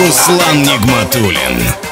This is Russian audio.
Руслан Нигматуллин.